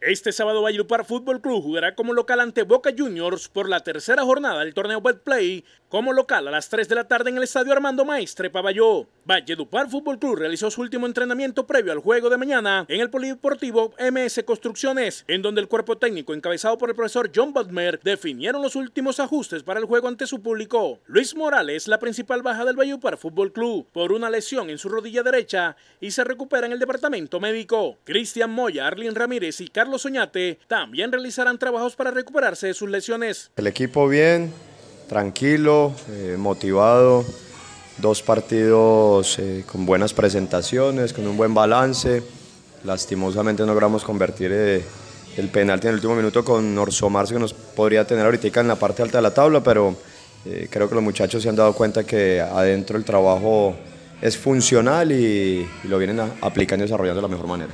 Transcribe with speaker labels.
Speaker 1: Este sábado Valledupar Fútbol Club jugará como local ante Boca Juniors por la tercera jornada del torneo Betplay como local a las 3 de la tarde en el estadio Armando Maestre Paballó. Valledupar Fútbol Club realizó su último entrenamiento previo al juego de mañana en el Polideportivo MS Construcciones, en donde el cuerpo técnico encabezado por el profesor John Butmer definieron los últimos ajustes para el juego ante su público. Luis Morales, la principal baja del Valledupar Fútbol Club, por una lesión en su rodilla derecha y se recupera en el departamento médico. Cristian Moya, Arlene Ramírez y Carlos Soñate también realizarán trabajos para recuperarse de sus lesiones.
Speaker 2: El equipo bien, tranquilo, eh, motivado, dos partidos eh, con buenas presentaciones, con un buen balance. Lastimosamente no logramos convertir eh, el penalti en el último minuto con Orso que nos podría tener ahorita en la parte alta de la tabla, pero creo que los muchachos se han dado cuenta que adentro el trabajo es funcional y, lo vienen aplicando y desarrollando de la mejor manera.